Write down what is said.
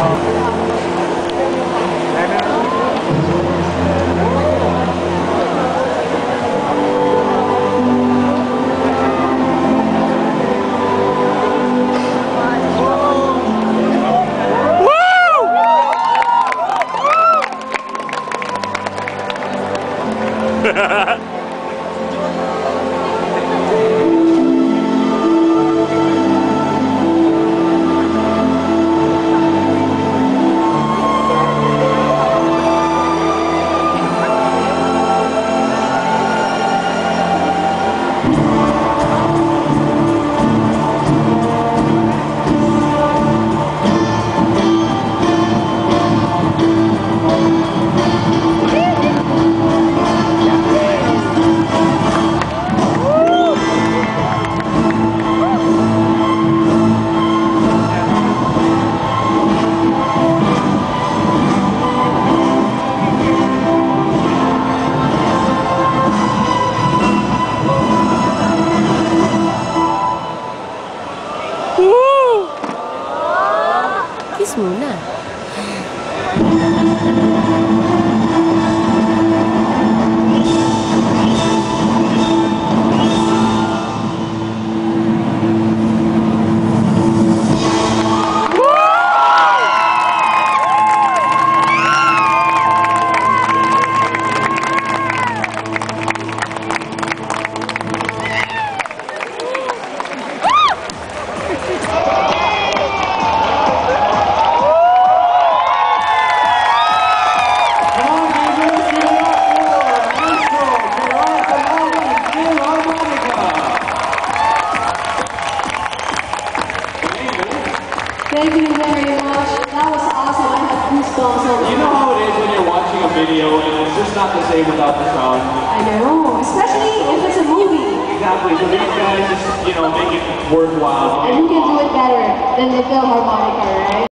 Ha ha ha! Kiss muna. Thank you very much. That was awesome. I have goosebumps over You know how it is when you're watching a video and it's just not the same without the sound. I know, especially if it's a movie. Exactly. So these guys just, you know, make it worthwhile. And who can do it better than the FILharmoniKA, right?